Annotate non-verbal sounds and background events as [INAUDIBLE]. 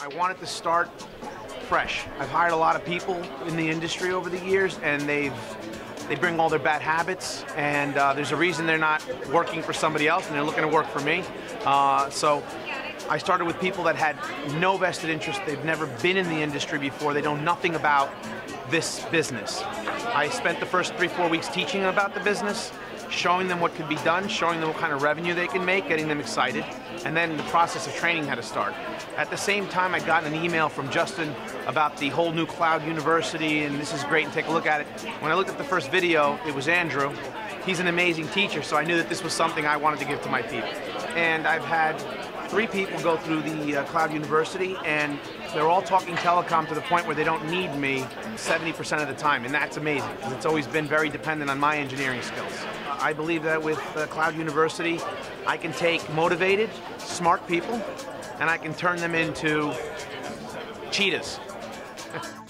I wanted to start fresh. I've hired a lot of people in the industry over the years, and they've they bring all their bad habits, and uh, there's a reason they're not working for somebody else, and they're looking to work for me. Uh, so I started with people that had no vested interest. They've never been in the industry before. They know nothing about this business. I spent the first three, four weeks teaching about the business, showing them what could be done, showing them what kind of revenue they can make, getting them excited, and then the process of training had to start. At the same time, I got an email from Justin about the whole new cloud university, and this is great, and take a look at it. When I looked at the first video, it was Andrew. He's an amazing teacher, so I knew that this was something I wanted to give to my people. And I've had three people go through the uh, Cloud University, and they're all talking telecom to the point where they don't need me 70% of the time, and that's amazing, because it's always been very dependent on my engineering skills. I believe that with uh, Cloud University, I can take motivated, smart people, and I can turn them into cheetahs. [LAUGHS]